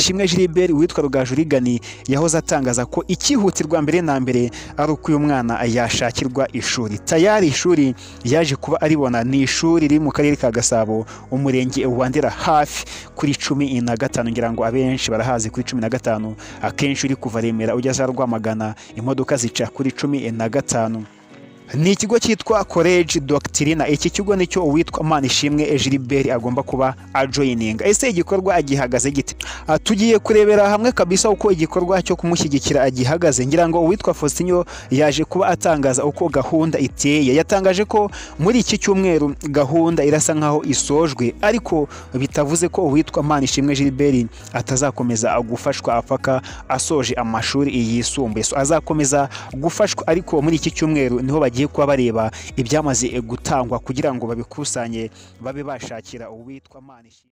ishimwe Gilbert uwitwa Rugaju Rigani yahoze atangaza ko ikihutirwa mbere na mbere ari uko uyu mwana yashakirwa ishuri. Tayari ishuri yaje kuba aribona. Ni ishuri riri mu karere ka Gasabo umurenge wa Ndera hafi kuri cumi na gatanu. Ngira ngo abenshi barahazi kuri cumi na gatanu. Akenshi uri kuva Remera ujya za Rwamagana imodoka zica kuri cumi na gatanu. Ni ikigo cyitwa college doctrina. Iki kigo ni cyo uwitwa manishimwe Gilbert agomba kuba ajoyininga ese igikorwa gihagaze gite? Ah, tugiye kurebera hamwe kabisa uko igikorwa cyo kumushyigikira gihagaze ngira ngo uwitwa Faustinho yaje kuba atangaza uko gahunda iteye. Yatangaje ko muri iki cyumweru gahunda irasa nkaho isojwe ariko bitavuze ko uwitwa manishimwe Gilbert atazakomeza gufashwa apaka asoje amashuri yisumbuye. Azakomeza gufashwa ariko muri iki cyumweru ni ho bagiye kuba bareba ibyamaze gutangwa kugira ngo babikusanye babe bashakira uwitwa manishimwe.